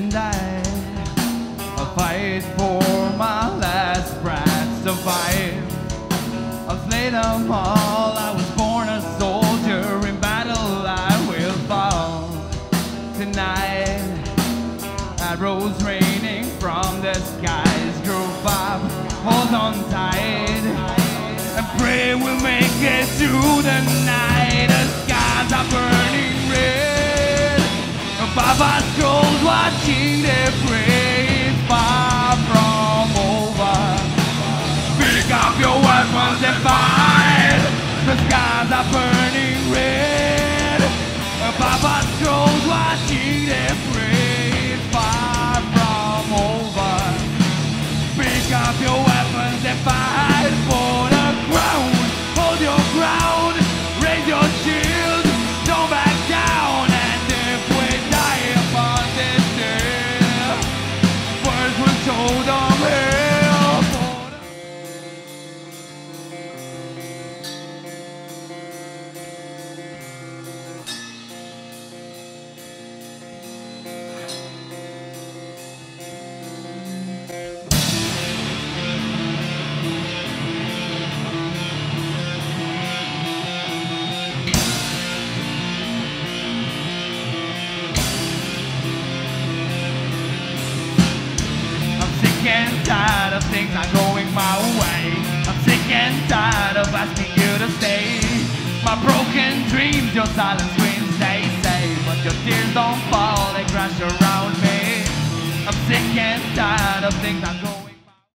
and I. I'll fight for my last breath to fight. I'll slay them all. I was born a soldier. In battle I will fall. Tonight arrows raining from the skies groove up hold on tight. And pray we'll make it through the night. And tired of things not going my way. I'm sick and tired of asking you to stay. My broken dreams, your silent screams, they say, but your tears don't fall, they crash around me. I'm sick and tired of things not going.